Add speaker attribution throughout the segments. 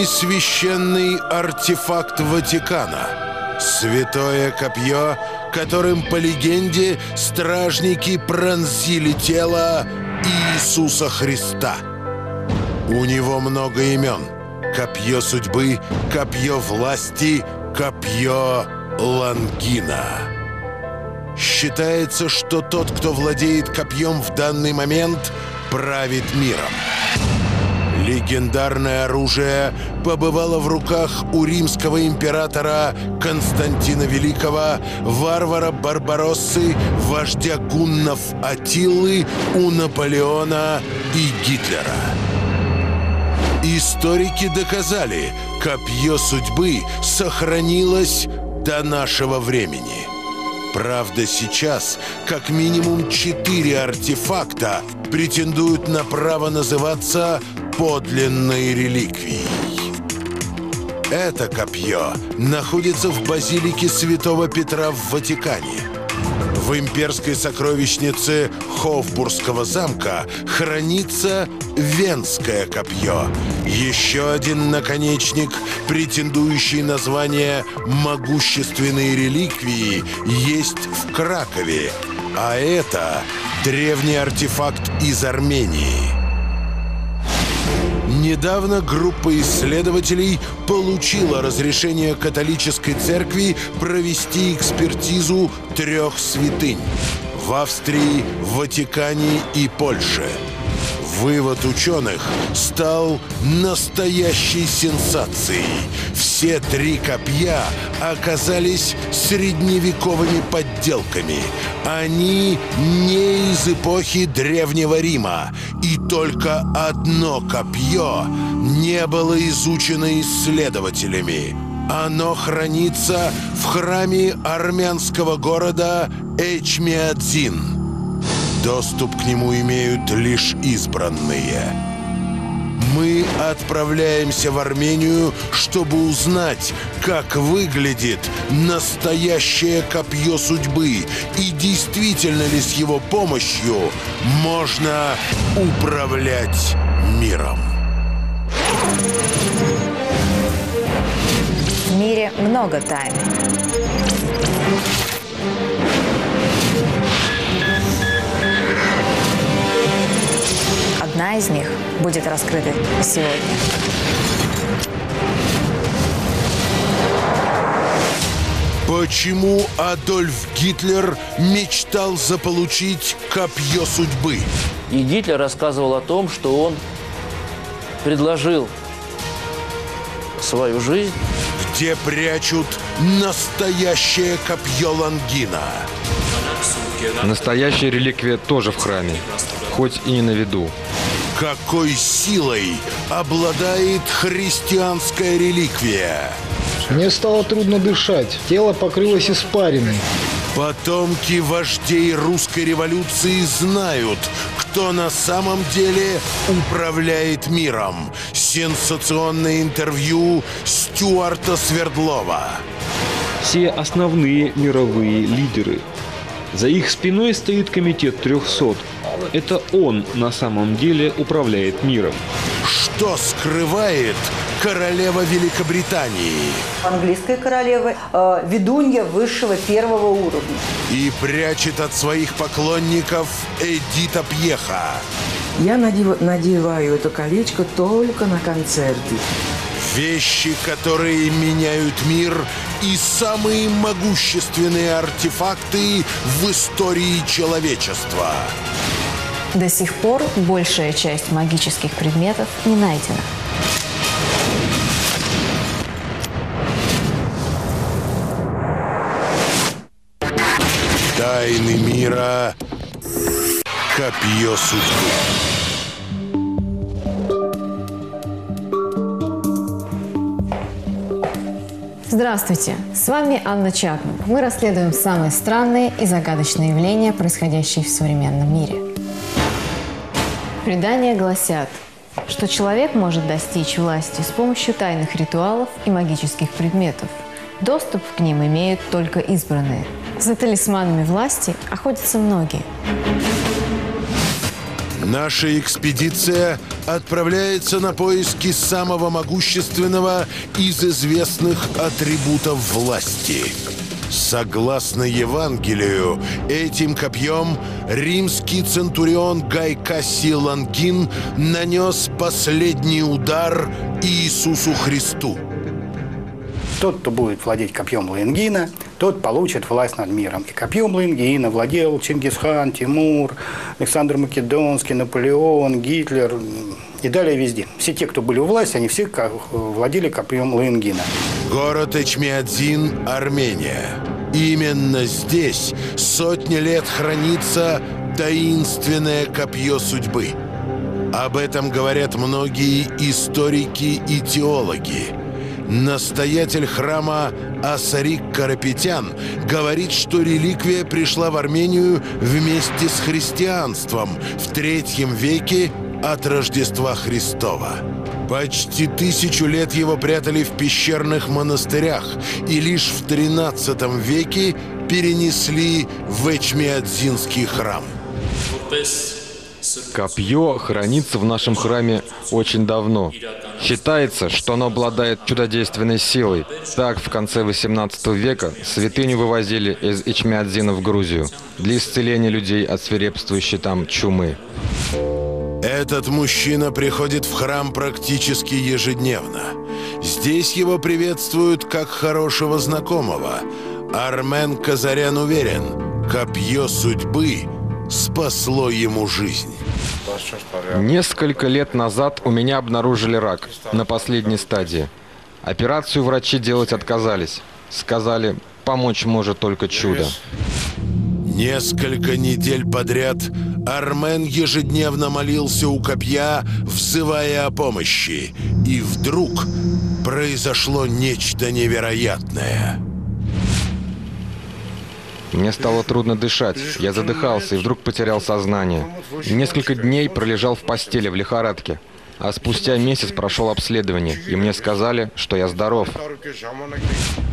Speaker 1: Самый священный артефакт Ватикана. Святое копье, которым, по легенде, стражники пронзили тело Иисуса Христа. У него много имен. Копье судьбы, копье власти, копье Лангина. Считается, что тот, кто владеет копьем в данный момент, правит миром. Легендарное оружие побывало в руках у римского императора Константина Великого, варвара Барбароссы, вождя гуннов Атиллы, у Наполеона и Гитлера. Историки доказали, копье судьбы сохранилось до нашего времени. Правда, сейчас как минимум четыре артефакта претендуют на право называться подлинной реликвией. Это копье находится в базилике Святого Петра в Ватикане. В имперской сокровищнице Хофбургского замка хранится Венское копье. Еще один наконечник, претендующий на звание могущественной реликвии, есть в Кракове. А это древний артефакт из Армении. Недавно группа исследователей получила разрешение католической церкви провести экспертизу трех святынь в Австрии, Ватикане и Польше. Вывод ученых стал настоящей сенсацией. Все три копья оказались средневековыми подделками. Они не из эпохи Древнего Рима. И только одно копье не было изучено исследователями. Оно хранится в храме армянского города Эчмиадзин. Доступ к нему имеют лишь избранные. Мы отправляемся в Армению, чтобы узнать, как выглядит настоящее копье судьбы и действительно ли с его помощью можно управлять миром.
Speaker 2: В мире много тайн. Одна из них будет раскрыта сегодня.
Speaker 1: Почему Адольф Гитлер мечтал заполучить копье судьбы?
Speaker 3: И Гитлер рассказывал о том, что он предложил свою жизнь
Speaker 1: Где прячут настоящее копье Лангина?
Speaker 4: Настоящая реликвия тоже в храме, хоть и не на виду.
Speaker 1: Какой силой обладает христианская реликвия?
Speaker 5: Мне стало трудно дышать. Тело покрылось испариной.
Speaker 1: Потомки вождей русской революции знают, кто на самом деле управляет миром. Сенсационное интервью Стюарта Свердлова.
Speaker 6: все основные мировые лидеры. За их спиной стоит комитет 300. Это он на самом деле управляет миром.
Speaker 1: Что скрывает королева Великобритании?
Speaker 7: английской королевы, э, ведунья высшего первого уровня.
Speaker 1: И прячет от своих поклонников Эдита Пьеха.
Speaker 8: Я надев- надеваю это колечко только на концерты.
Speaker 1: Вещи, которые меняют мир и самые могущественные артефакты в истории человечества.
Speaker 2: До сих пор большая часть магических предметов не найдена.
Speaker 1: Тайны мира. Копье судьбы.
Speaker 2: Здравствуйте, с вами Анна Чапман. Мы расследуем самые странные и загадочные явления, происходящие в современном мире. Предания гласят, что человек может достичь власти с помощью тайных ритуалов и магических предметов. Доступ к ним имеют только избранные. За талисманами власти охотятся многие.
Speaker 1: Наша экспедиция отправляется на поиски самого могущественного из известных атрибутов власти. Согласно Евангелию, этим копьем римский центурион Гай Кассий Лангин нанес последний удар Иисусу Христу.
Speaker 9: Тот, кто будет владеть копьем Лаенгина, тот получит власть над миром. И копьем Лаенгина владел Чингисхан, Тимур, Александр Македонский, Наполеон, Гитлер и далее везде. Все те, кто были у власти, они все владели копьем Лаенгина.
Speaker 1: Город Эчмиадзин, Армения. Именно здесь сотни лет хранится таинственное копье судьбы. Об этом говорят многие историки и теологи. Настоятель храма Асарик Карапетян говорит, что реликвия пришла в Армению вместе с христианством в третьем веке от Рождества Христова. Почти тысячу лет его прятали в пещерных монастырях и лишь в 13 веке перенесли в Эчмиадзинский храм.
Speaker 4: Копье хранится в нашем храме очень давно. Считается, что оно обладает чудодейственной силой. Так, в конце 18 века святыню вывозили из Ичмиадзина в Грузию для исцеления людей от свирепствующей там чумы.
Speaker 1: Этот мужчина приходит в храм практически ежедневно. Здесь его приветствуют как хорошего знакомого. Армен Казарян уверен, копье судьбы спасло ему жизнь.
Speaker 4: Несколько лет назад у меня обнаружили рак на последней стадии. Операцию врачи делать отказались. Сказали, помочь может только чудо.
Speaker 1: Несколько недель подряд Армен ежедневно молился у копья, взывая о помощи. И вдруг произошло нечто невероятное.
Speaker 4: Мне стало трудно дышать. Я задыхался и вдруг потерял сознание. Несколько дней пролежал в постели в лихорадке. А спустя месяц прошел обследование, и мне сказали, что я здоров.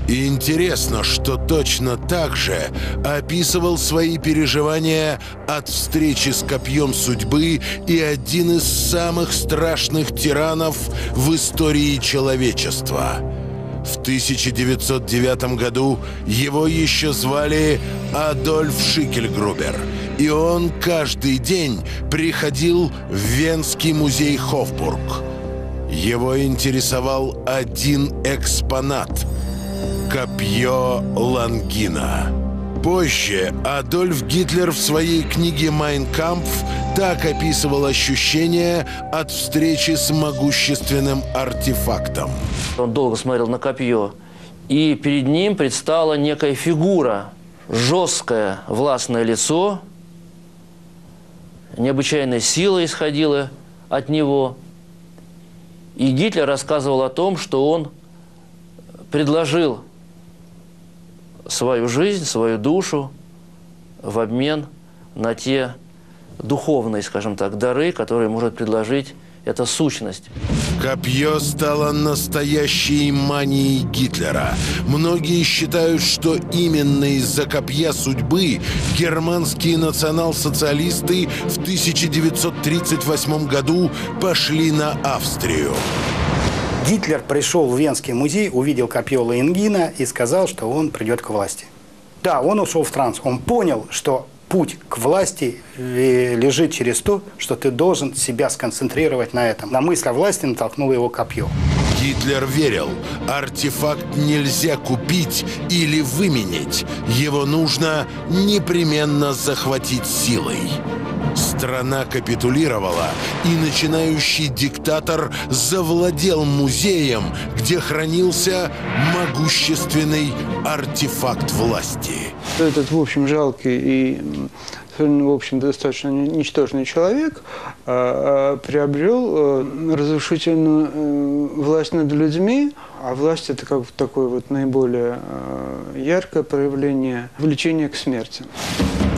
Speaker 1: Интересно, что точно так же описывал свои переживания от встречи с копьем судьбы и один из самых страшных тиранов в истории человечества – в 1909 году его еще звали Адольф Шикельгрубер, и он каждый день приходил в Венский музей Хофбург. Его интересовал один экспонат – копье Лонгина. Позже Адольф Гитлер в своей книге «Майн Кампф» так описывал ощущения от встречи с могущественным артефактом.
Speaker 3: Он долго смотрел на копье, и перед ним предстала некая фигура, жесткое властное лицо, необычайная сила исходила от него. И Гитлер рассказывал о том, что он предложил свою жизнь, свою душу в обмен на те духовные, скажем так, дары, которые может предложить эта сущность.
Speaker 1: Копье стало настоящей манией Гитлера. Многие считают, что именно из-за копья судьбы германские национал-социалисты в 1938 году пошли на Австрию.
Speaker 9: Гитлер пришел в Венский музей, увидел копье Лаенгина и сказал, что он придет к власти. Да, он ушел в транс. Он понял, что путь к власти лежит через то, что ты должен себя сконцентрировать на этом. На мысль о власти натолкнуло его копье.
Speaker 1: Гитлер верил, артефакт нельзя купить или выменить. Его нужно непременно захватить силой. Страна капитулировала, и начинающий диктатор завладел музеем, где хранился могущественный артефакт власти.
Speaker 10: Этот, в общем, жалкий и в общем, достаточно ничтожный человек а, а, приобрел э, разрушительную э, власть над людьми, а власть это как такое вот наиболее э, яркое проявление влечения к смерти.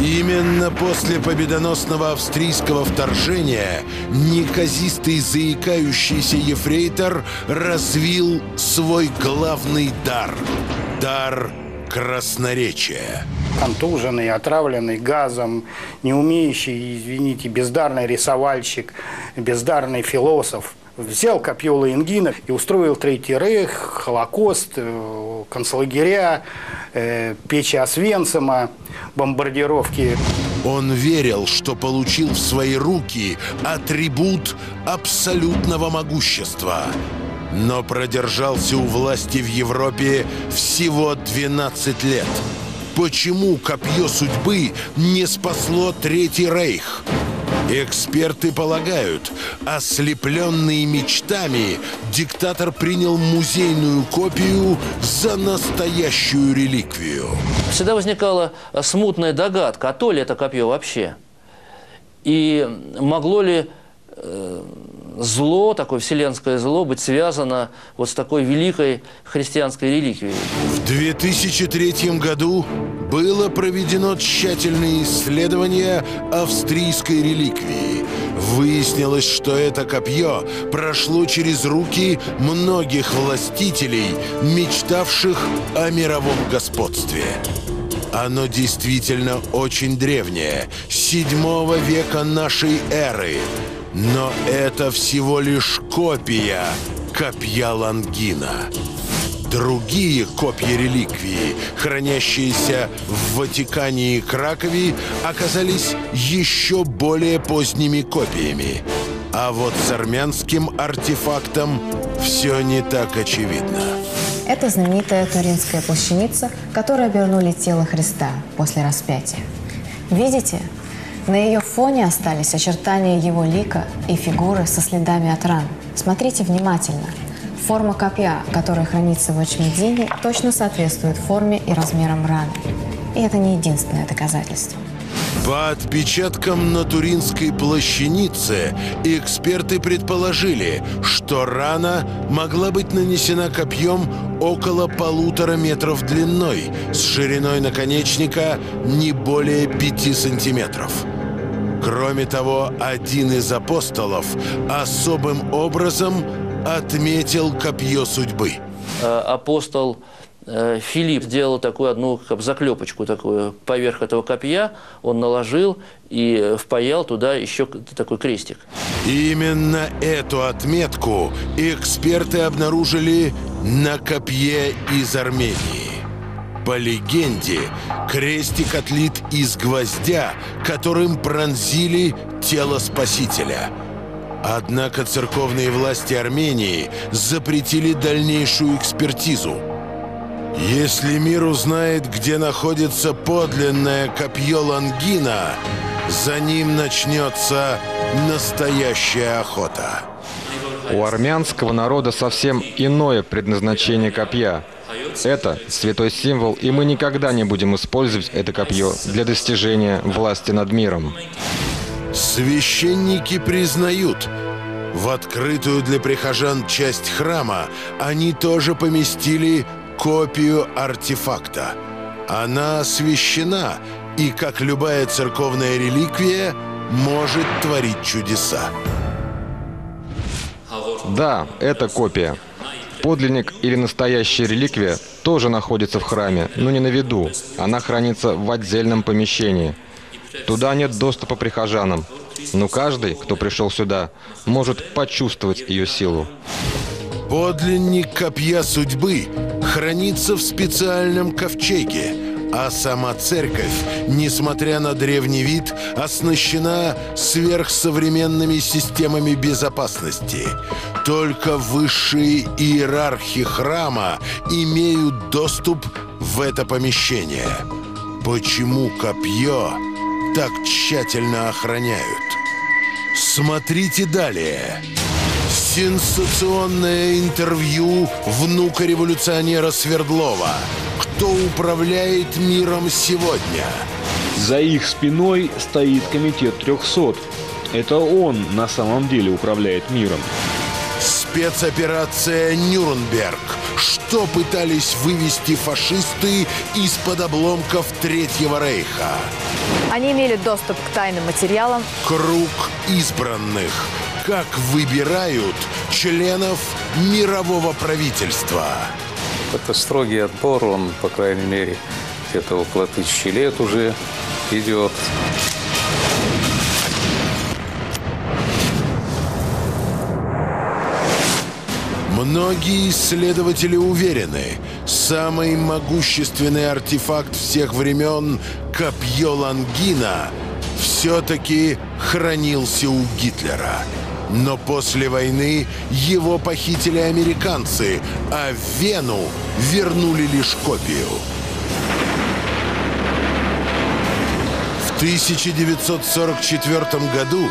Speaker 1: Именно после победоносного австрийского вторжения неказистый заикающийся ефрейтор развил свой главный дар – дар красноречия.
Speaker 9: Контуженный, отравленный газом, не умеющий, извините, бездарный рисовальщик, бездарный философ – взял копье Лаингина и устроил Третий Рейх, Холокост, э, концлагеря, э, печи Освенцима, бомбардировки.
Speaker 1: Он верил, что получил в свои руки атрибут абсолютного могущества. Но продержался у власти в Европе всего 12 лет. Почему копье судьбы не спасло Третий Рейх? Эксперты полагают, ослепленный мечтами, диктатор принял музейную копию за настоящую реликвию.
Speaker 3: Всегда возникала смутная догадка, а то ли это копье вообще? И могло ли э, зло, такое вселенское зло, быть связано вот с такой великой христианской реликвией?
Speaker 1: В 2003 году было проведено тщательное исследование австрийской реликвии. Выяснилось, что это копье прошло через руки многих властителей, мечтавших о мировом господстве. Оно действительно очень древнее, седьмого века нашей эры. Но это всего лишь копия копья Лангина. Другие копья реликвии, хранящиеся в Ватикане и Кракове, оказались еще более поздними копиями. А вот с армянским артефактом все не так очевидно.
Speaker 2: Это знаменитая Туринская плащаница, которой обернули тело Христа после распятия. Видите? На ее фоне остались очертания его лика и фигуры со следами от ран. Смотрите внимательно – Форма копья, которая хранится в Очмедине, точно соответствует форме и размерам раны. И это не единственное доказательство.
Speaker 1: По отпечаткам на Туринской плащанице эксперты предположили, что рана могла быть нанесена копьем около полутора метров длиной, с шириной наконечника не более пяти сантиметров. Кроме того, один из апостолов особым образом отметил копье судьбы.
Speaker 3: Э, апостол Филипп сделал такую одну как заклепочку такую поверх этого копья, он наложил и впаял туда еще такой крестик.
Speaker 1: Именно эту отметку эксперты обнаружили на копье из Армении. По легенде, крестик отлит из гвоздя, которым пронзили тело Спасителя – Однако церковные власти Армении запретили дальнейшую экспертизу. Если мир узнает, где находится подлинное копье Лангина, за ним начнется настоящая охота.
Speaker 4: У армянского народа совсем иное предназначение копья. Это святой символ, и мы никогда не будем использовать это копье для достижения власти над миром.
Speaker 1: Священники признают, в открытую для прихожан часть храма они тоже поместили копию артефакта. Она освящена и, как любая церковная реликвия, может творить чудеса.
Speaker 4: Да, это копия. Подлинник или настоящая реликвия тоже находится в храме, но не на виду. Она хранится в отдельном помещении – Туда нет доступа прихожанам, но каждый, кто пришел сюда, может почувствовать ее силу.
Speaker 1: Подлинник копья судьбы хранится в специальном ковчеге, а сама церковь, несмотря на древний вид, оснащена сверхсовременными системами безопасности. Только высшие иерархи храма имеют доступ в это помещение. Почему копье так тщательно охраняют. Смотрите далее. Сенсационное интервью внука революционера Свердлова. Кто управляет миром сегодня?
Speaker 6: За их спиной стоит комитет 300. Это он на самом деле управляет миром.
Speaker 1: Спецоперация «Нюрнберг». Что пытались вывести фашисты из-под обломков Третьего Рейха?
Speaker 2: Они имели доступ к тайным материалам.
Speaker 1: Круг избранных. Как выбирают членов мирового правительства.
Speaker 11: Это строгий отбор, он, по крайней мере, где-то около тысячи лет уже идет.
Speaker 1: Многие исследователи уверены, самый могущественный артефакт всех времен – копье Лангина – все-таки хранился у Гитлера. Но после войны его похитили американцы, а в Вену вернули лишь копию. В 1944 году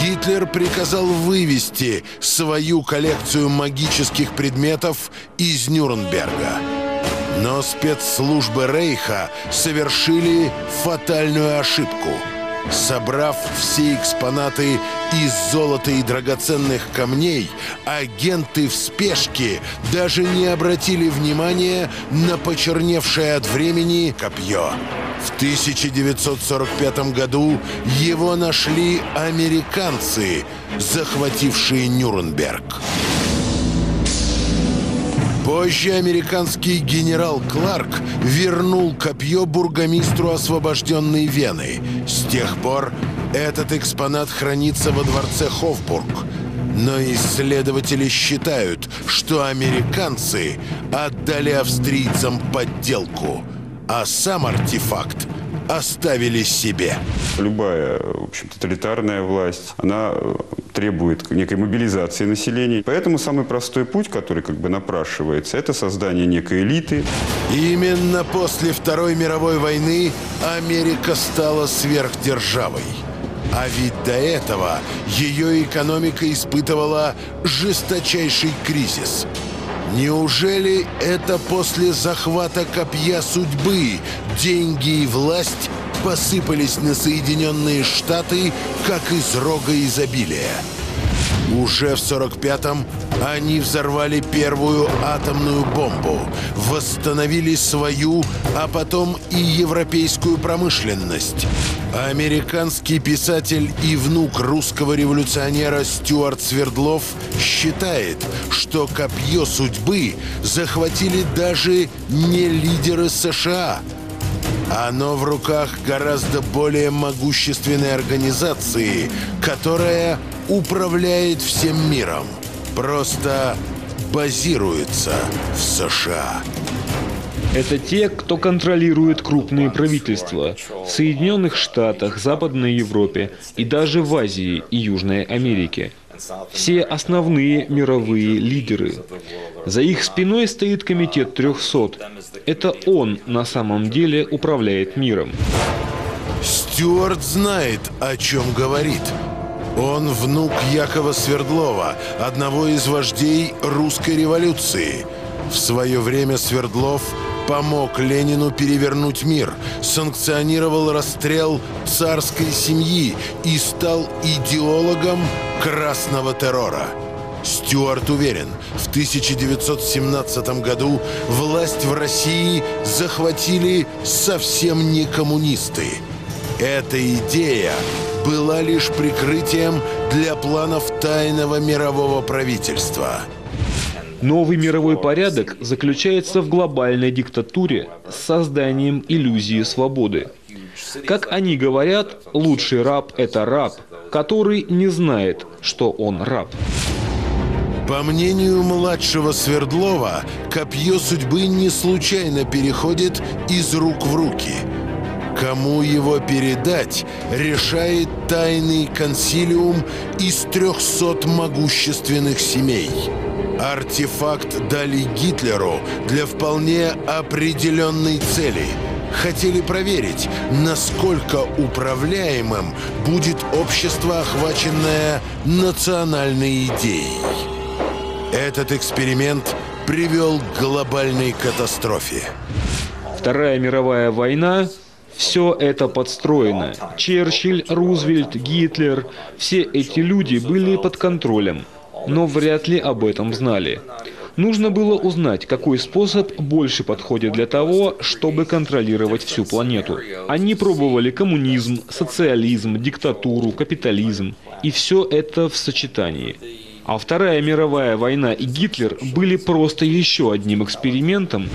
Speaker 1: Гитлер приказал вывести свою коллекцию магических предметов из Нюрнберга. Но спецслужбы Рейха совершили фатальную ошибку. Собрав все экспонаты из золота и драгоценных камней, агенты в спешке даже не обратили внимания на почерневшее от времени копье. В 1945 году его нашли американцы, захватившие Нюрнберг. Позже американский генерал Кларк вернул копье бургомистру освобожденной Вены. С тех пор этот экспонат хранится во дворце Хофбург. Но исследователи считают, что американцы отдали австрийцам подделку, а сам артефакт оставили себе.
Speaker 12: Любая, в общем, тоталитарная власть, она э, требует некой мобилизации населения. Поэтому самый простой путь, который как бы напрашивается, это создание некой элиты.
Speaker 1: Именно после Второй мировой войны Америка стала сверхдержавой. А ведь до этого ее экономика испытывала жесточайший кризис – Неужели это после захвата копья судьбы деньги и власть посыпались на Соединенные Штаты, как из рога изобилия? Уже в 45-м они взорвали первую атомную бомбу, восстановили свою, а потом и европейскую промышленность. Американский писатель и внук русского революционера Стюарт Свердлов считает, что копье судьбы захватили даже не лидеры США. Оно в руках гораздо более могущественной организации, которая управляет всем миром. Просто базируется в США.
Speaker 6: Это те, кто контролирует крупные правительства в Соединенных Штатах, Западной Европе и даже в Азии и Южной Америке. Все основные мировые лидеры. За их спиной стоит комитет 300. Это он на самом деле управляет миром.
Speaker 1: Стюарт знает, о чем говорит. Он внук Якова Свердлова, одного из вождей русской революции. В свое время Свердлов помог Ленину перевернуть мир, санкционировал расстрел царской семьи и стал идеологом красного террора. Стюарт уверен, в 1917 году власть в России захватили совсем не коммунисты. Эта идея была лишь прикрытием для планов тайного мирового правительства –
Speaker 6: Новый мировой порядок заключается в глобальной диктатуре с созданием иллюзии свободы. Как они говорят, лучший раб – это раб, который не знает, что он раб.
Speaker 1: По мнению младшего Свердлова, копье судьбы не случайно переходит из рук в руки. Кому его передать, решает тайный консилиум из трехсот могущественных семей. Артефакт дали Гитлеру для вполне определенной цели. Хотели проверить, насколько управляемым будет общество, охваченное национальной идеей. Этот эксперимент привел к глобальной катастрофе.
Speaker 6: Вторая мировая война все это подстроено. Черчилль, Рузвельт, Гитлер – все эти люди были под контролем но вряд ли об этом знали. Нужно было узнать, какой способ больше подходит для того, чтобы контролировать всю планету. Они пробовали коммунизм, социализм, диктатуру, капитализм. И все это в сочетании. А Вторая мировая война и Гитлер были просто еще одним экспериментом.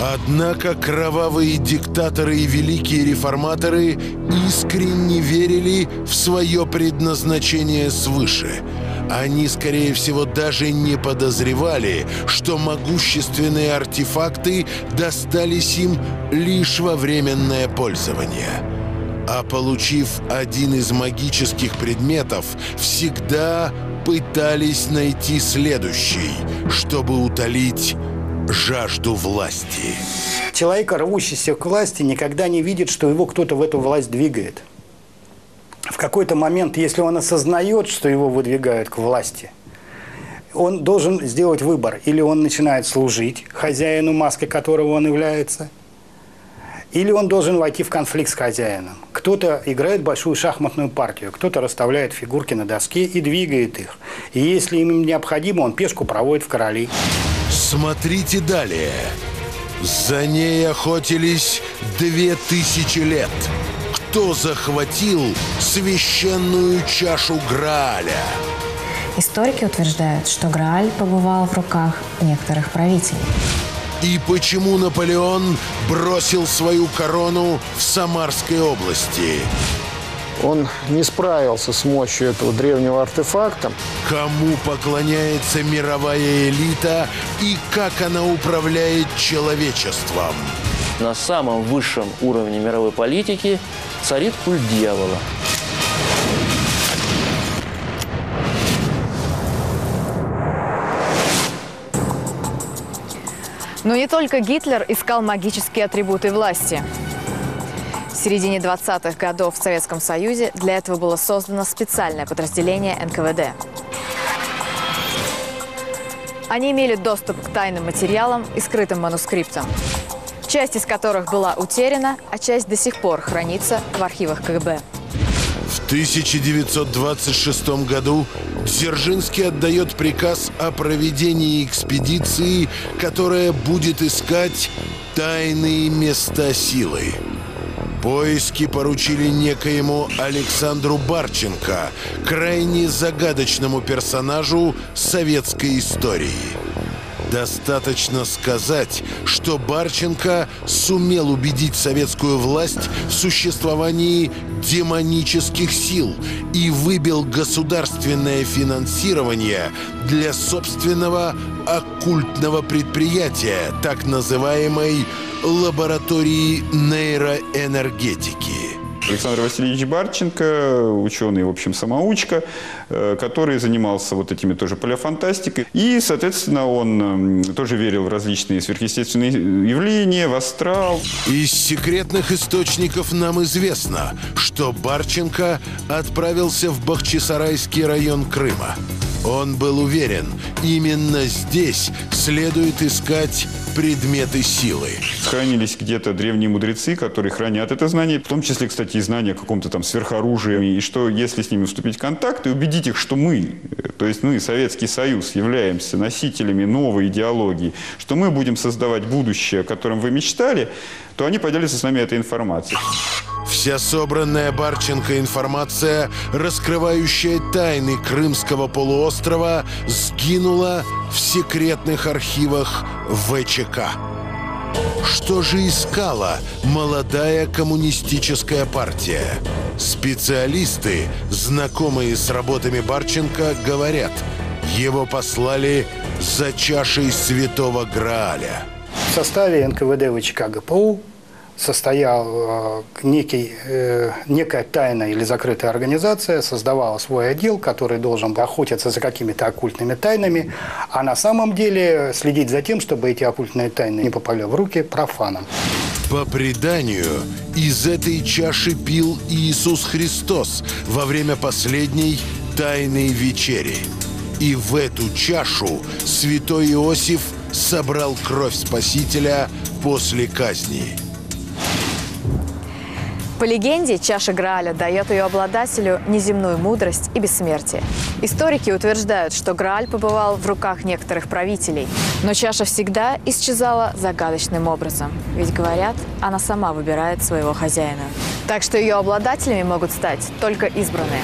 Speaker 1: Однако кровавые диктаторы и великие реформаторы искренне верили в свое предназначение свыше. Они, скорее всего, даже не подозревали, что могущественные артефакты достались им лишь во временное пользование. А получив один из магических предметов, всегда пытались найти следующий, чтобы утолить жажду власти.
Speaker 9: Человек, рвущийся к власти, никогда не видит, что его кто-то в эту власть двигает. В какой-то момент, если он осознает, что его выдвигают к власти, он должен сделать выбор. Или он начинает служить хозяину, маской которого он является, или он должен войти в конфликт с хозяином. Кто-то играет большую шахматную партию, кто-то расставляет фигурки на доске и двигает их. И если им необходимо, он пешку проводит в короли.
Speaker 1: Смотрите далее. За ней охотились две тысячи лет. Кто захватил священную чашу Грааля?
Speaker 2: Историки утверждают, что Грааль побывал в руках некоторых правителей.
Speaker 1: И почему Наполеон бросил свою корону в Самарской области?
Speaker 5: Он не справился с мощью этого древнего артефакта.
Speaker 1: Кому поклоняется мировая элита и как она управляет человечеством?
Speaker 3: На самом высшем уровне мировой политики царит культ дьявола.
Speaker 13: Но не только Гитлер искал магические атрибуты власти. В середине 20-х годов в Советском Союзе для этого было создано специальное подразделение НКВД. Они имели доступ к тайным материалам и скрытым манускриптам, часть из которых была утеряна, а часть до сих пор хранится в архивах КГБ.
Speaker 1: В 1926 году Дзержинский отдает приказ о проведении экспедиции, которая будет искать тайные места силы. Поиски поручили некоему Александру Барченко, крайне загадочному персонажу советской истории. Достаточно сказать, что Барченко сумел убедить советскую власть в существовании демонических сил и выбил государственное финансирование для собственного оккультного предприятия, так называемой лаборатории нейроэнергетики.
Speaker 12: Александр Васильевич Барченко, ученый, в общем, самоучка, э, который занимался вот этими тоже палеофантастикой. И, соответственно, он тоже верил в различные сверхъестественные явления, в астрал.
Speaker 1: Из секретных источников нам известно, что Барченко отправился в Бахчисарайский район Крыма. Он был уверен, именно здесь следует искать предметы силы.
Speaker 12: Хранились где-то древние мудрецы, которые хранят это знание, в том числе, кстати, и знания о каком-то там сверхоружии, и что если с ними вступить в контакт и убедить их, что мы, то есть мы, Советский Союз, являемся носителями новой идеологии, что мы будем создавать будущее, о котором вы мечтали, то они поделятся с нами этой информацией.
Speaker 1: Вся собранная Барченко информация, раскрывающая тайны Крымского полуострова, сгинула в секретных архивах ВЧК. Что же искала молодая коммунистическая партия? Специалисты, знакомые с работами Барченко, говорят, его послали за чашей святого Грааля.
Speaker 9: В составе НКВД ВЧК ГПУ состоял э, некий, э, некая тайная или закрытая организация, создавала свой отдел, который должен охотиться за какими-то оккультными тайнами, а на самом деле следить за тем, чтобы эти оккультные тайны не попали в руки профанам.
Speaker 1: По преданию, из этой чаши пил Иисус Христос во время последней тайной вечери. И в эту чашу святой Иосиф собрал кровь Спасителя после казни.
Speaker 13: По легенде, чаша Грааля дает ее обладателю неземную мудрость и бессмертие. Историки утверждают, что Грааль побывал в руках некоторых правителей, но чаша всегда исчезала загадочным образом. Ведь, говорят, она сама выбирает своего хозяина. Так что ее обладателями могут стать только избранные.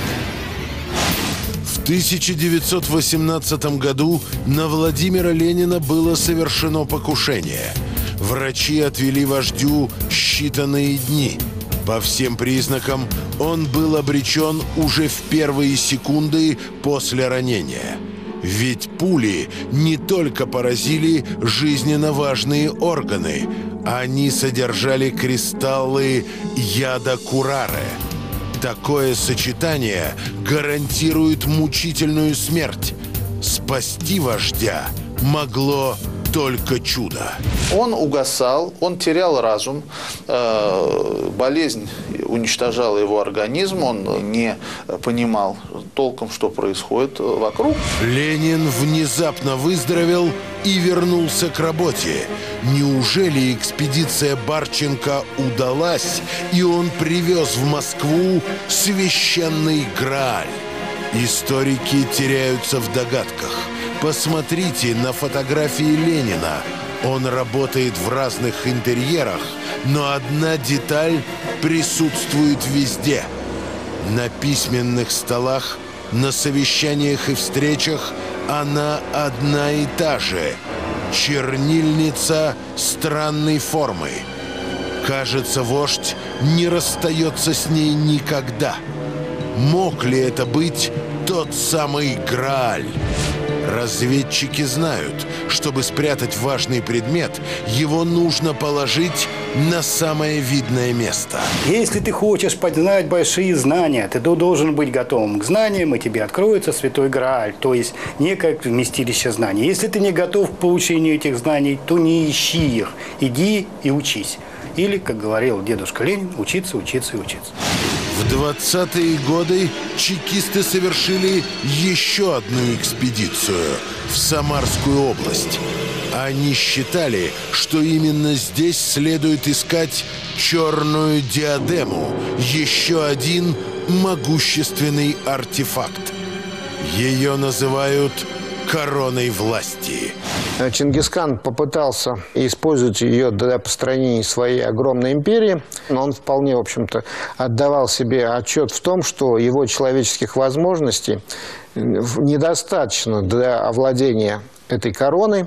Speaker 1: В 1918 году на Владимира Ленина было совершено покушение. Врачи отвели вождю считанные дни. По всем признакам он был обречен уже в первые секунды после ранения. Ведь пули не только поразили жизненно важные органы, они содержали кристаллы яда курары – Такое сочетание гарантирует мучительную смерть. Спасти вождя могло только чудо.
Speaker 14: Он угасал, он терял разум, э, болезнь уничтожала его организм, он не понимал толком, что происходит вокруг.
Speaker 1: Ленин внезапно выздоровел и вернулся к работе. Неужели экспедиция Барченко удалась, и он привез в Москву священный Грааль? Историки теряются в догадках. Посмотрите на фотографии Ленина. Он работает в разных интерьерах, но одна деталь присутствует везде. На письменных столах, на совещаниях и встречах она одна и та же. Чернильница странной формы. Кажется, вождь не расстается с ней никогда. Мог ли это быть тот самый Грааль? Разведчики знают, чтобы спрятать важный предмет, его нужно положить на самое видное место.
Speaker 9: Если ты хочешь познать большие знания, ты должен быть готовым к знаниям, и тебе откроется Святой Грааль, то есть некое вместилище знаний. Если ты не готов к получению этих знаний, то не ищи их, иди и учись. Или, как говорил дедушка Ленин, учиться, учиться и учиться.
Speaker 1: В 20-е годы чекисты совершили еще одну экспедицию в Самарскую область. Они считали, что именно здесь следует искать черную диадему, еще один могущественный артефакт. Ее называют короной власти.
Speaker 5: Чингисхан попытался использовать ее для построения своей огромной империи, но он вполне, в общем-то, отдавал себе отчет в том, что его человеческих возможностей недостаточно для овладения этой короной.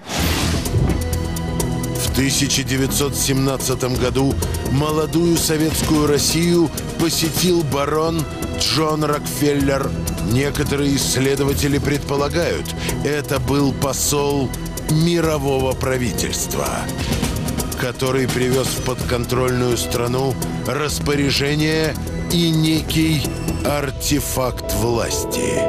Speaker 1: В 1917 году молодую советскую Россию посетил барон Джон Рокфеллер. Некоторые исследователи предполагают, это был посол мирового правительства, который привез в подконтрольную страну распоряжение и некий артефакт власти.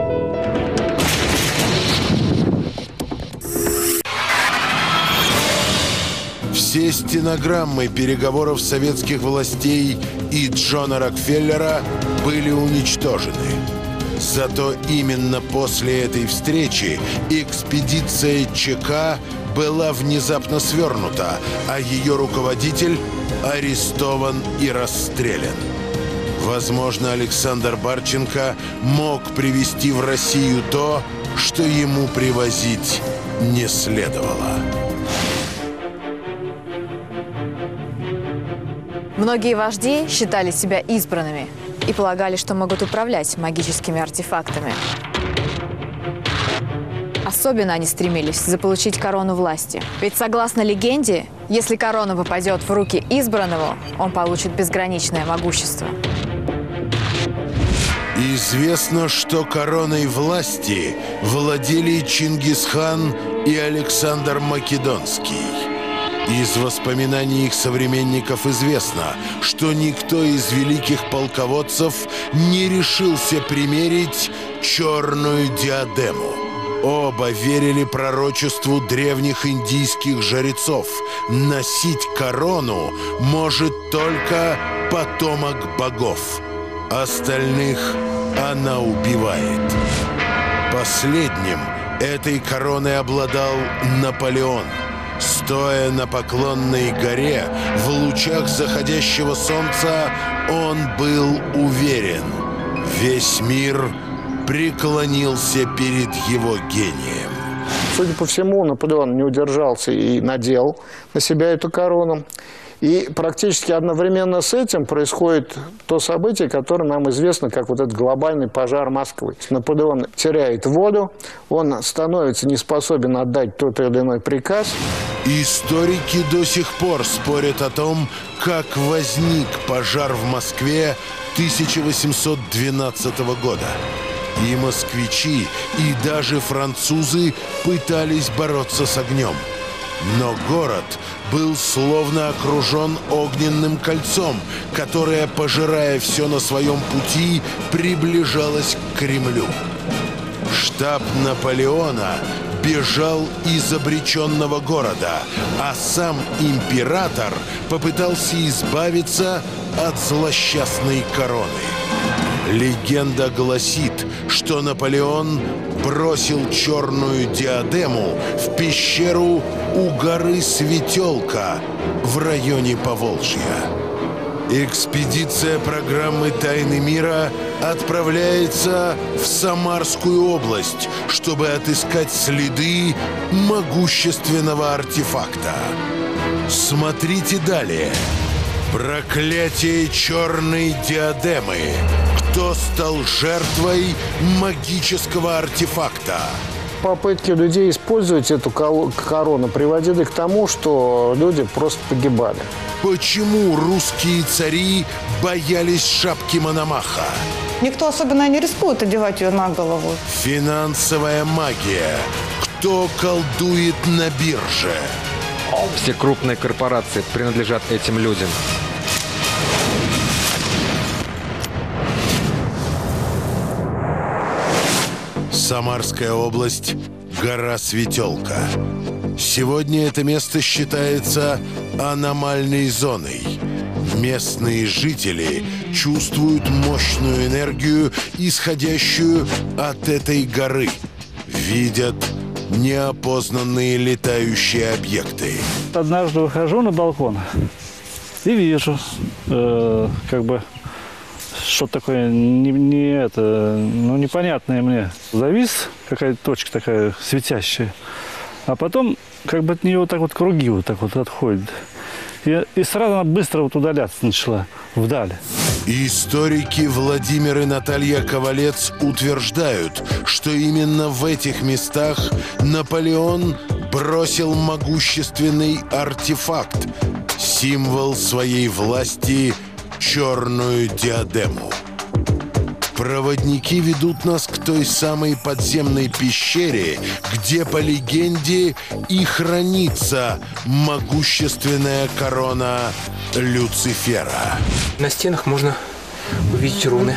Speaker 1: Все стенограммы переговоров советских властей и Джона Рокфеллера были уничтожены. Зато именно после этой встречи экспедиция ЧК была внезапно свернута, а ее руководитель арестован и расстрелян. Возможно, Александр Барченко мог привести в Россию то, что ему привозить не следовало.
Speaker 13: Многие вожди считали себя избранными и полагали, что могут управлять магическими артефактами. Особенно они стремились заполучить корону власти. Ведь согласно легенде, если корона попадет в руки избранного, он получит безграничное могущество.
Speaker 1: Известно, что короной власти владели Чингисхан и Александр Македонский. Из воспоминаний их современников известно, что никто из великих полководцев не решился примерить черную диадему. Оба верили пророчеству древних индийских жрецов. Носить корону может только потомок богов. Остальных она убивает. Последним этой короной обладал Наполеон – Стоя на поклонной горе, в лучах заходящего солнца, он был уверен. Весь мир преклонился перед его гением.
Speaker 5: Судя по всему, Наполеон не удержался и надел на себя эту корону. И практически одновременно с этим происходит то событие, которое нам известно, как вот этот глобальный пожар Москвы. Наполеон теряет воду, он становится не способен отдать тот или иной приказ.
Speaker 1: Историки до сих пор спорят о том, как возник пожар в Москве 1812 года. И москвичи, и даже французы пытались бороться с огнем. Но город был словно окружен огненным кольцом, которое, пожирая все на своем пути, приближалось к Кремлю. Штаб Наполеона бежал из обреченного города, а сам император попытался избавиться от злосчастной короны. Легенда гласит, что Наполеон бросил черную диадему в пещеру у горы Светелка в районе Поволжья. Экспедиция программы «Тайны мира» отправляется в Самарскую область, чтобы отыскать следы могущественного артефакта. Смотрите далее. Проклятие черной диадемы. Кто стал жертвой магического артефакта?
Speaker 5: Попытки людей использовать эту корону приводили к тому, что люди просто погибали.
Speaker 1: Почему русские цари боялись шапки Мономаха?
Speaker 15: Никто особенно не рискует одевать ее на голову.
Speaker 1: Финансовая магия. Кто колдует на бирже?
Speaker 4: Все крупные корпорации принадлежат этим людям.
Speaker 1: Самарская область, гора Светелка. Сегодня это место считается аномальной зоной. Местные жители чувствуют мощную энергию, исходящую от этой горы. Видят неопознанные летающие объекты.
Speaker 16: Однажды выхожу на балкон и вижу, э, как бы что-то такое не, не это, ну непонятное мне. Завис какая-то точка такая светящая, а потом как бы от нее вот так вот круги вот так вот отходят. И, и сразу она быстро вот удаляться начала вдаль.
Speaker 1: Историки Владимир и Наталья Ковалец утверждают, что именно в этих местах Наполеон бросил могущественный артефакт, символ своей власти черную диадему. Проводники ведут нас той самой подземной пещере, где, по легенде, и хранится могущественная корона Люцифера.
Speaker 17: На стенах можно увидеть руны.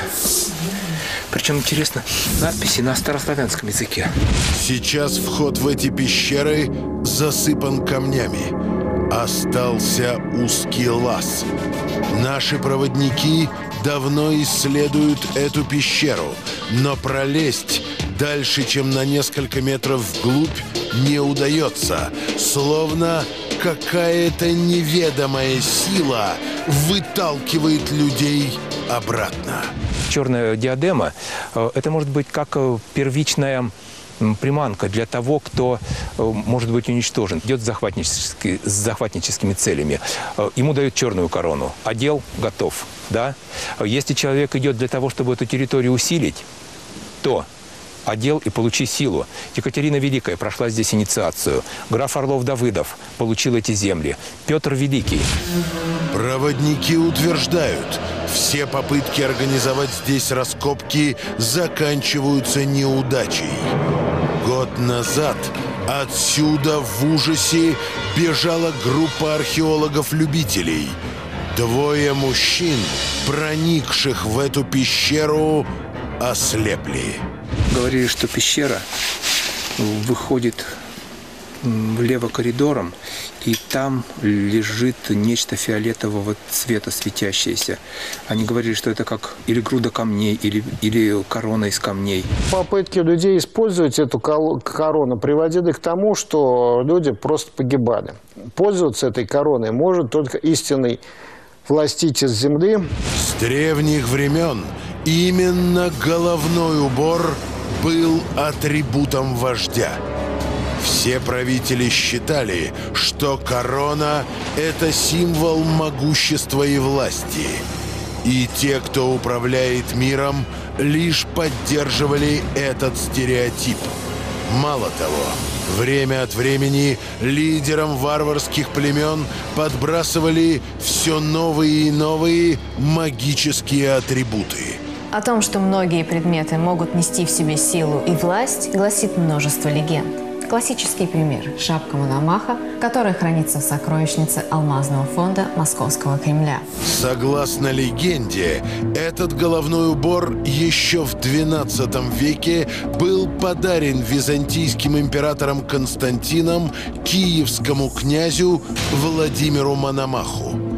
Speaker 17: Причем, интересно, надписи на старославянском языке.
Speaker 1: Сейчас вход в эти пещеры засыпан камнями. Остался узкий лаз. Наши проводники давно исследуют эту пещеру, но пролезть дальше, чем на несколько метров вглубь, не удается. Словно какая-то неведомая сила выталкивает людей обратно.
Speaker 17: Черная диадема э, – это может быть как э, первичная приманка для того, кто э, может быть уничтожен. Идет захватнически, с захватническими целями. Э, ему дают черную корону. Отдел готов. Да? Если человек идет для того, чтобы эту территорию усилить, то одел и получи силу. Екатерина Великая прошла здесь инициацию. Граф Орлов-Давыдов получил эти земли. Петр Великий.
Speaker 1: Проводники утверждают, все попытки организовать здесь раскопки заканчиваются неудачей. Год назад отсюда в ужасе бежала группа археологов-любителей. Двое мужчин, проникших в эту пещеру, ослепли.
Speaker 17: Говорили, что пещера выходит влево коридором, и там лежит нечто фиолетового цвета светящееся. Они говорили, что это как или груда камней, или, или корона из камней.
Speaker 5: Попытки людей использовать эту корону приводили к тому, что люди просто погибали. Пользоваться этой короной может только истинный властитель земли.
Speaker 1: С древних времен именно головной убор был атрибутом вождя. Все правители считали, что корона – это символ могущества и власти. И те, кто управляет миром, лишь поддерживали этот стереотип. Мало того, время от времени лидерам варварских племен подбрасывали все новые и новые магические атрибуты.
Speaker 2: О том, что многие предметы могут нести в себе силу и власть, гласит множество легенд. Классический пример – шапка Мономаха, которая хранится в сокровищнице Алмазного фонда Московского Кремля.
Speaker 1: Согласно легенде, этот головной убор еще в XII веке был подарен византийским императором Константином киевскому князю Владимиру Мономаху.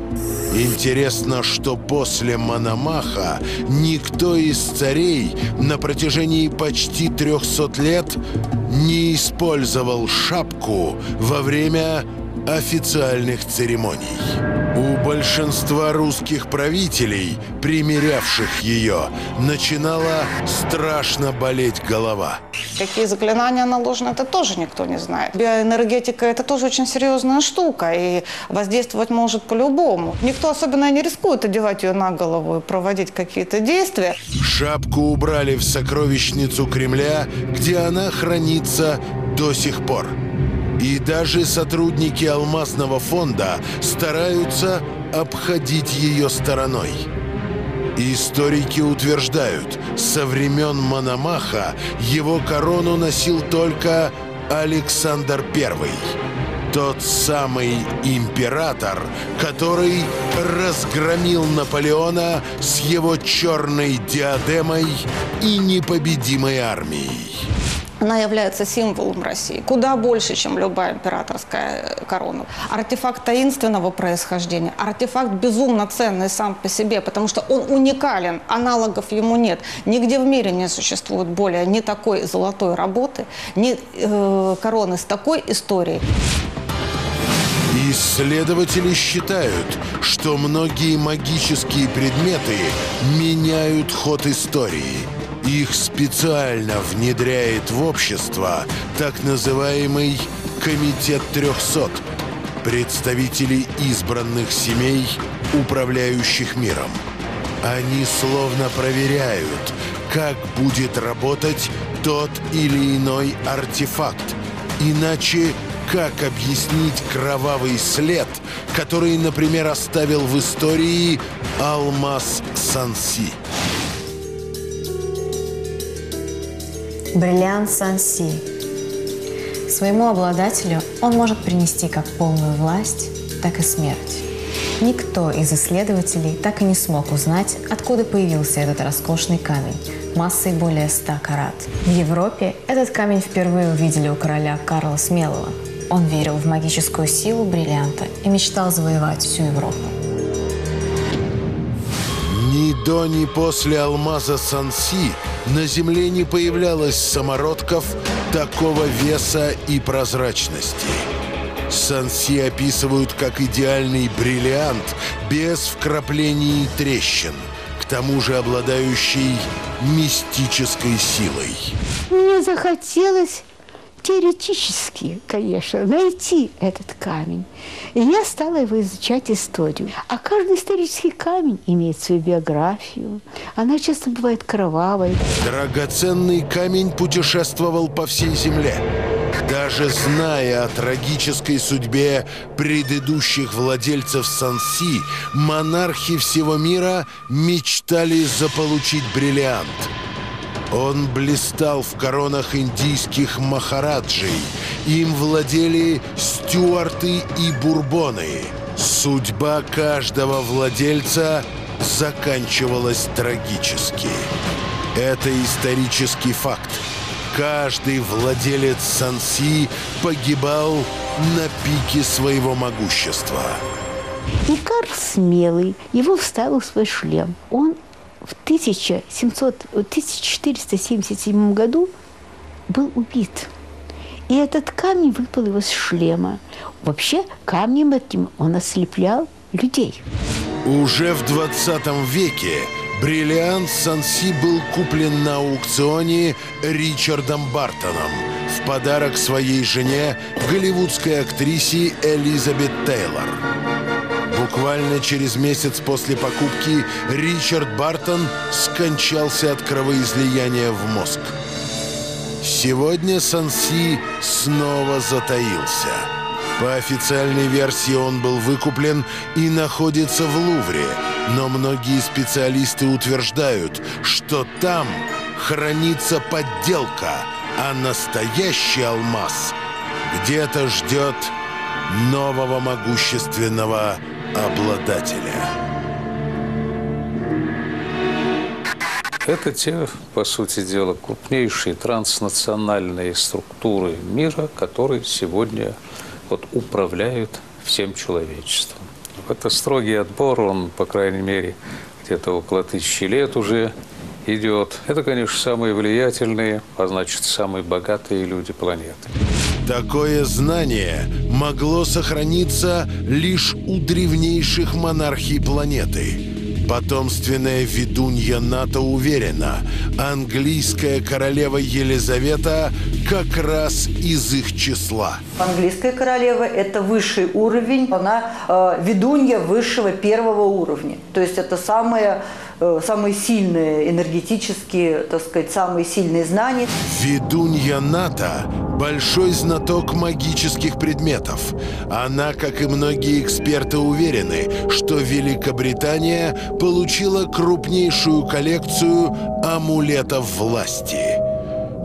Speaker 1: Интересно, что после Мономаха никто из царей на протяжении почти 300 лет не использовал шапку во время официальных церемоний. У большинства русских правителей, примерявших ее, начинала страшно болеть голова.
Speaker 15: Какие заклинания наложены, это тоже никто не знает. Биоэнергетика – это тоже очень серьезная штука, и воздействовать может по-любому. Никто особенно не рискует одевать ее на голову и проводить какие-то действия.
Speaker 1: Шапку убрали в сокровищницу Кремля, где она хранится до сих пор. И даже сотрудники алмазного фонда стараются обходить ее стороной. Историки утверждают, со времен Мономаха его корону носил только Александр I. Тот самый император, который разгромил Наполеона с его черной диадемой и непобедимой армией.
Speaker 15: Она является символом России, куда больше, чем любая императорская корона. Артефакт таинственного происхождения, артефакт безумно ценный сам по себе, потому что он уникален, аналогов ему нет. Нигде в мире не существует более ни такой золотой работы, ни э, короны с такой историей.
Speaker 1: Исследователи считают, что многие магические предметы меняют ход истории. Их специально внедряет в общество так называемый «Комитет 300» представители избранных семей, управляющих миром. Они словно проверяют, как будет работать тот или иной артефакт. Иначе как объяснить кровавый след, который, например, оставил в истории алмаз Санси?
Speaker 2: Бриллиант Санси. Своему обладателю он может принести как полную власть, так и смерть. Никто из исследователей так и не смог узнать, откуда появился этот роскошный камень массой более 100 карат. В Европе этот камень впервые увидели у короля Карла Смелого. Он верил в магическую силу бриллианта и мечтал завоевать всю Европу.
Speaker 1: Ни до, ни после алмаза Санси на Земле не появлялось самородков такого веса и прозрачности. Санси описывают как идеальный бриллиант без вкраплений и трещин, к тому же обладающий мистической силой.
Speaker 18: Мне захотелось теоретически, конечно, найти этот камень. И я стала его изучать историю. А каждый исторический камень имеет свою биографию. Она часто бывает кровавой.
Speaker 1: Драгоценный камень путешествовал по всей земле. Даже зная о трагической судьбе предыдущих владельцев Санси, монархи всего мира мечтали заполучить бриллиант – он блистал в коронах индийских махараджей. Им владели стюарты и бурбоны. Судьба каждого владельца заканчивалась трагически. Это исторический факт. Каждый владелец Санси погибал на пике своего могущества.
Speaker 18: И Карл Смелый его вставил свой шлем. Он в 1700, 1477 году был убит. И этот камень выпал его с шлема. Вообще камнем этим он ослеплял людей.
Speaker 1: Уже в 20 веке бриллиант Санси был куплен на аукционе Ричардом Бартоном в подарок своей жене, голливудской актрисе Элизабет Тейлор. Буквально через месяц после покупки Ричард Бартон скончался от кровоизлияния в мозг. Сегодня Санси снова затаился. По официальной версии он был выкуплен и находится в Лувре, но многие специалисты утверждают, что там хранится подделка, а настоящий алмаз где-то ждет нового могущественного обладателя.
Speaker 11: Это те, по сути дела, крупнейшие транснациональные структуры мира, которые сегодня вот, управляют всем человечеством. Это строгий отбор, он, по крайней мере, где-то около тысячи лет уже идет. Это, конечно, самые влиятельные, а значит, самые богатые люди планеты.
Speaker 1: Такое знание могло сохраниться лишь у древнейших монархий планеты. Потомственная ведунья НАТО уверена, английская королева Елизавета как раз из их числа.
Speaker 7: Английская королева – это высший уровень, она э, ведунья высшего первого уровня. То есть это самая самые сильные энергетические, так сказать, самые сильные знания.
Speaker 1: Ведунья НАТО – большой знаток магических предметов. Она, как и многие эксперты, уверены, что Великобритания получила крупнейшую коллекцию амулетов власти.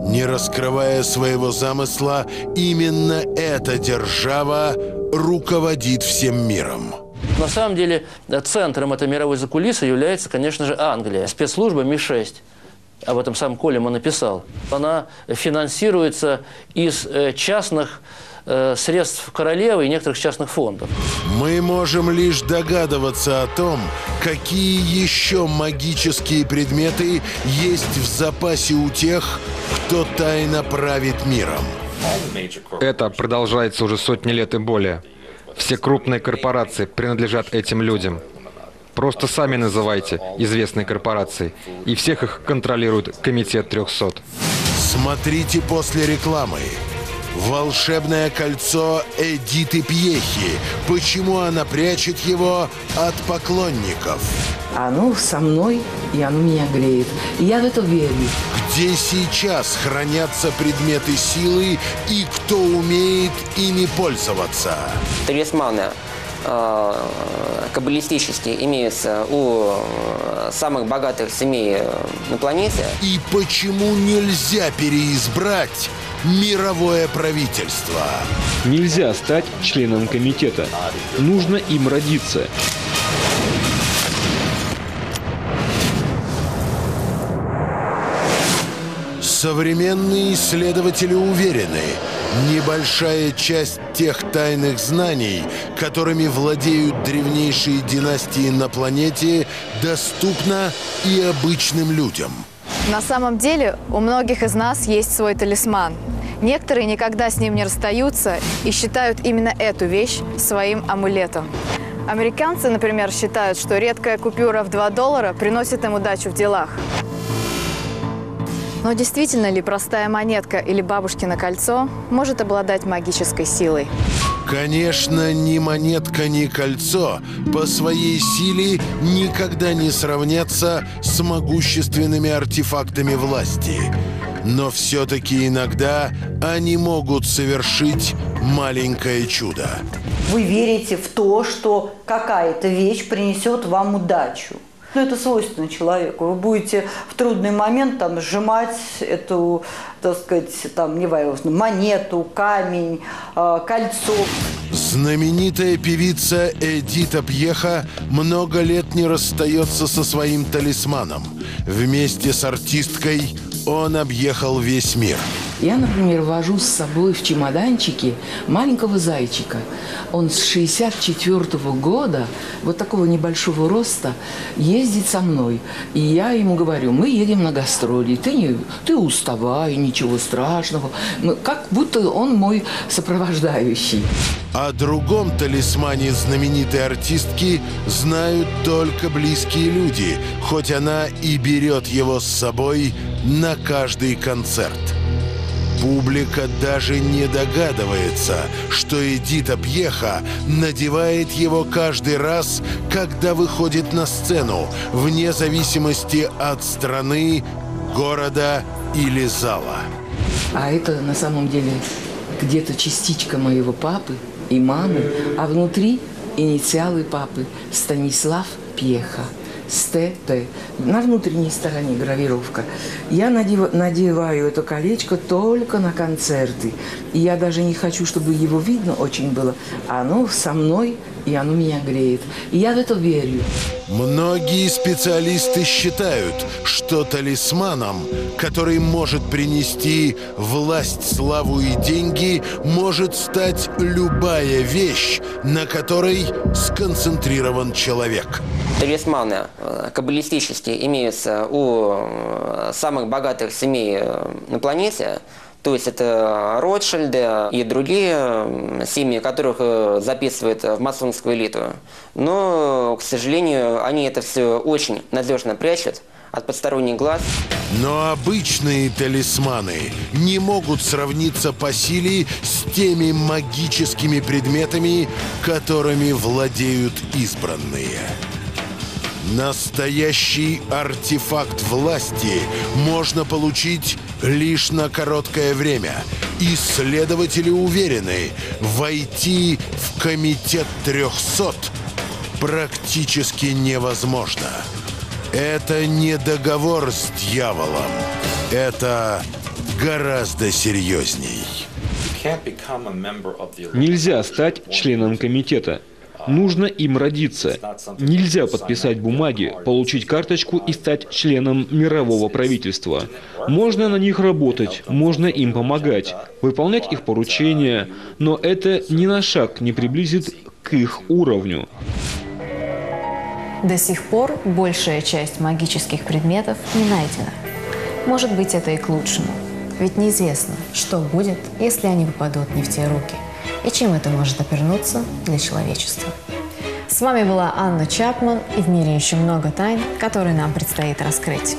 Speaker 1: Не раскрывая своего замысла, именно эта держава руководит всем миром.
Speaker 3: На самом деле центром этой мировой закулисы является, конечно же, Англия. Спецслужба Ми-6 об этом сам Колема написал. Она финансируется из э, частных э, средств королевы и некоторых частных фондов.
Speaker 1: Мы можем лишь догадываться о том, какие еще магические предметы есть в запасе у тех, кто тайно правит миром.
Speaker 4: Это продолжается уже сотни лет и более. Все крупные корпорации принадлежат этим людям. Просто сами называйте известные корпорации. И всех их контролирует Комитет 300.
Speaker 1: Смотрите после рекламы. Волшебное кольцо Эдиты Пьехи. Почему она прячет его от поклонников?
Speaker 8: Оно со мной, и оно меня греет. И я в это верю.
Speaker 1: Где сейчас хранятся предметы силы и кто умеет ими пользоваться?
Speaker 19: Талисманы э, каббалистические имеются у э, самых богатых семей э, на планете.
Speaker 1: И почему нельзя переизбрать мировое правительство?
Speaker 6: Нельзя стать членом комитета. Нужно им родиться.
Speaker 1: Современные исследователи уверены, небольшая часть тех тайных знаний, которыми владеют древнейшие династии на планете, доступна и обычным людям.
Speaker 13: На самом деле у многих из нас есть свой талисман. Некоторые никогда с ним не расстаются и считают именно эту вещь своим амулетом. Американцы, например, считают, что редкая купюра в 2 доллара приносит им удачу в делах. Но действительно ли простая монетка или бабушкино кольцо может обладать магической силой?
Speaker 1: Конечно, ни монетка, ни кольцо по своей силе никогда не сравнятся с могущественными артефактами власти. Но все-таки иногда они могут совершить маленькое чудо.
Speaker 7: Вы верите в то, что какая-то вещь принесет вам удачу. Ну, это свойственно человеку. Вы будете в трудный момент там сжимать эту, так сказать, там, не знаю, монету, камень, э, кольцо.
Speaker 1: Знаменитая певица Эдита Пьеха много лет не расстается со своим талисманом. Вместе с артисткой он объехал весь мир.
Speaker 8: Я, например, вожу с собой в чемоданчике маленького зайчика. Он с 64 -го года, вот такого небольшого роста, ездит со мной. И я ему говорю, мы едем на гастроли, ты, не, ты уставай, ничего страшного. Как будто он мой сопровождающий.
Speaker 1: О другом талисмане знаменитой артистки знают только близкие люди, хоть она и берет его с собой на каждый концерт. Публика даже не догадывается, что Эдита Пьеха надевает его каждый раз, когда выходит на сцену, вне зависимости от страны, города или зала.
Speaker 8: А это на самом деле где-то частичка моего папы и мамы, а внутри инициалы папы Станислав Пьеха. СТП. На внутренней стороне гравировка. Я надев, надеваю это колечко только на концерты. И я даже не хочу, чтобы его видно очень было. Оно со мной, и оно меня греет. И я в это верю.
Speaker 1: Многие специалисты считают, что талисманом, который может принести власть, славу и деньги, может стать любая вещь, на которой сконцентрирован человек.
Speaker 19: Талисманы э, каббалистические имеются у э, самых богатых семей э, на планете. То есть это Ротшильды и другие семьи, которых записывают в масонскую элиту. Но, к сожалению, они это все очень надежно прячут от посторонних глаз.
Speaker 1: Но обычные талисманы не могут сравниться по силе с теми магическими предметами, которыми владеют избранные. Настоящий артефакт власти можно получить лишь на короткое время. Исследователи уверены, войти в комитет 300 практически невозможно. Это не договор с дьяволом. Это гораздо серьезней.
Speaker 6: Нельзя стать членом комитета. Нужно им родиться. Нельзя подписать бумаги, получить карточку и стать членом мирового правительства. Можно на них работать, можно им помогать, выполнять их поручения, но это ни на шаг не приблизит к их уровню.
Speaker 2: До сих пор большая часть магических предметов не найдена. Может быть, это и к лучшему. Ведь неизвестно, что будет, если они попадут не в те руки. И чем это может обернуться для человечества. С вами была Анна Чапман, и в мире еще много тайн, которые нам предстоит раскрыть.